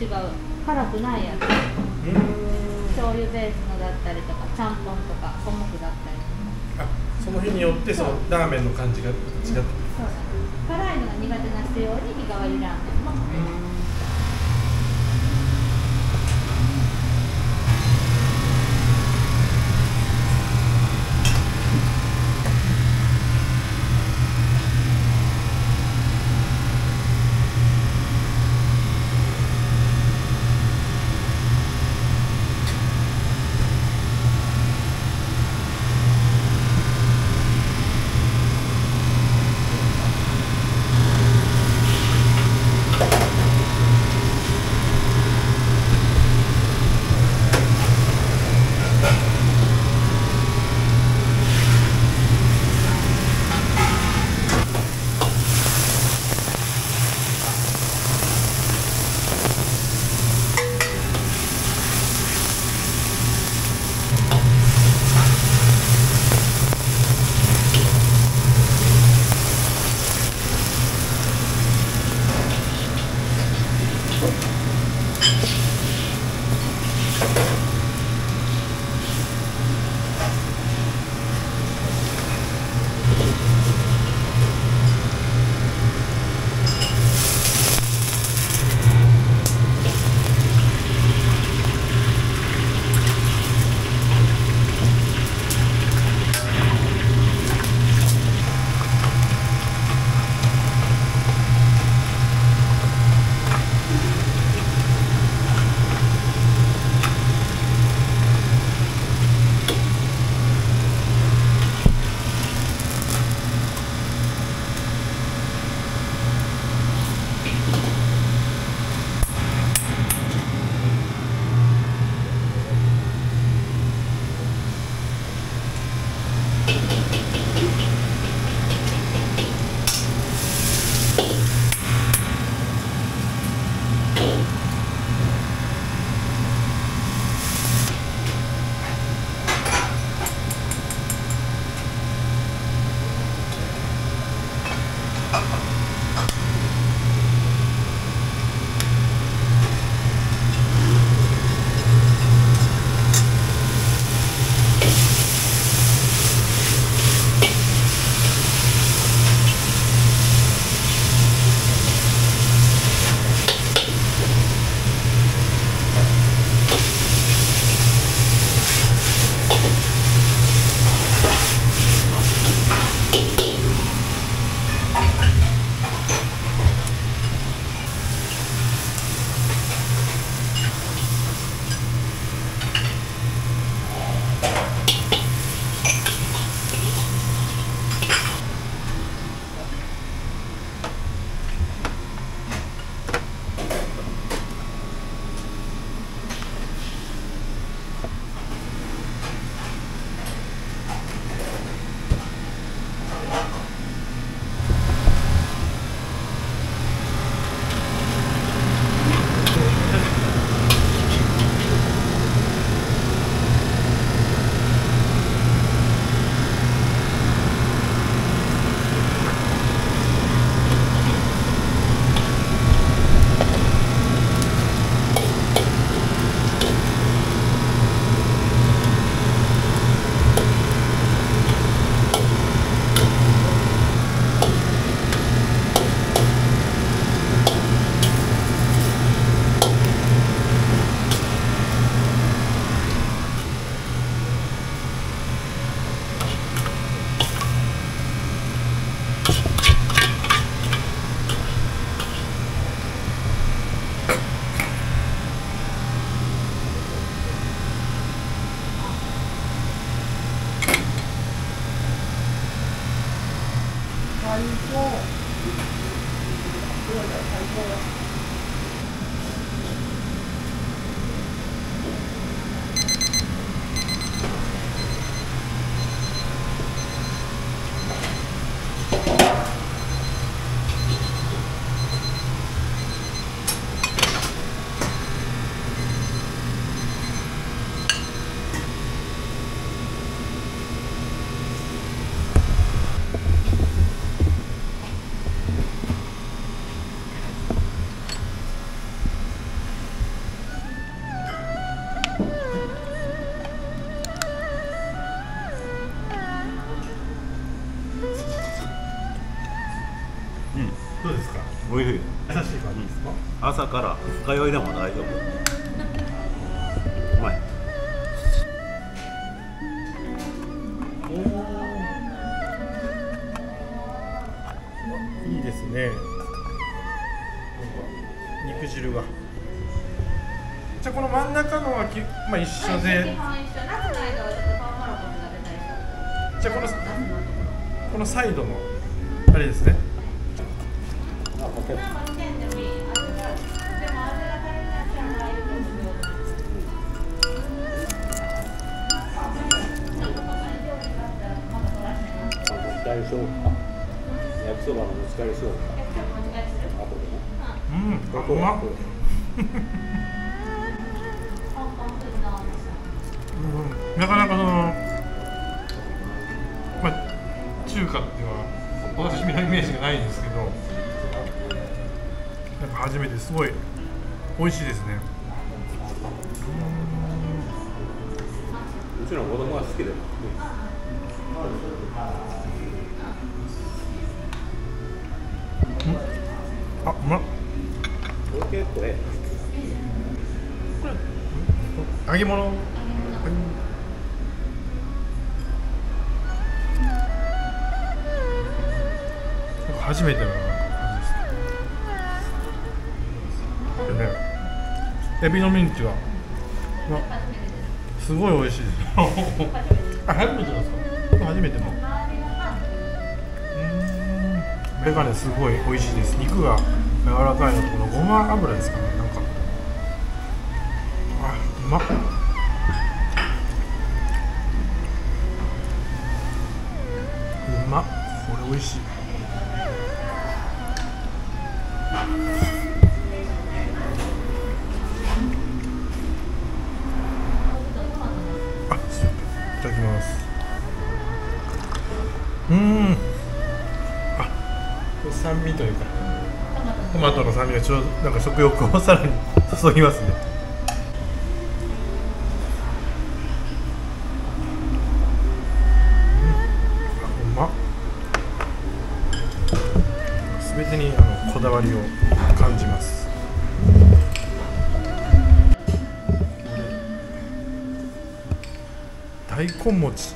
違う。辛くないやつ。醤油ベースのだったりとかちゃんぽんとか五目だったりあその日によってそのラーメンの感じが違ってそう。なんです辛いのが苦手な人用に日替わりラーメンもう おいしい。優しい感じですか？朝から二日酔いでも大丈夫。うまい。いいですね。肉汁が。じゃあこの真ん中のはき、まあ、一緒はいでじゃあこのこのサイドのあれですねない人はああいうか焼きそばの持ち帰りしようかえちょっと持ち帰りする後でねうん。うまっ、なかなかそのまあ中華っていうのは私のイメージがないんですけど。初めてすごい美味しいですね。うちの子供が好きで。あうまっ。これ揚げ物。初めてのエビのミンチはますごい美味しいです。あ初めてですか？初めての。うーん。これがねすごい美味しいです。肉が柔らかいのとこのごま油ですかね。なんか。あうまっ。うまっ。これ美味しいます。うん。あ酸味というか。トマトの酸味がちょうどなんか食欲を さらに注ぎますね。うん。あうまっ。全てにあのこだわりを。大根餅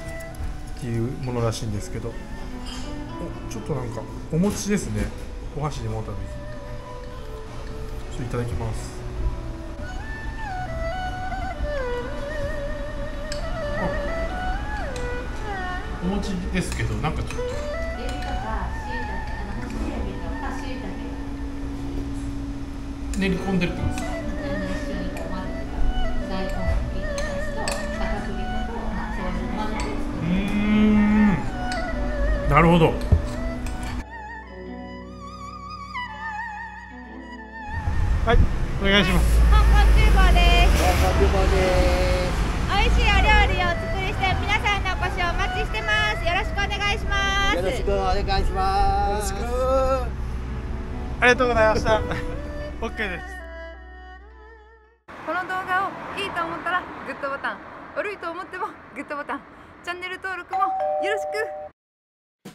っていうものらしいんですけどおちょっとなんかお餅ですね。お箸で持った時ちょっといただきます。お餅ですけどなんかちょっと。練り込んでるってことですかなるほどはいお願いします香港厨房です。美味しいお料理をお作りして皆さんのお越しをお待ちしてます。よろしくお願いします。よろしくお願いします。ありがとうございました OK ですこの動画をいいと思ったらグッドボタン悪いと思ってもグッドボタンチャンネル登録もよろしく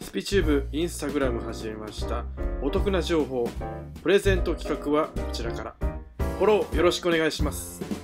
スピチューブインスタグラム始めました。お得な情報プレゼント企画はこちらから。フォローよろしくお願いします。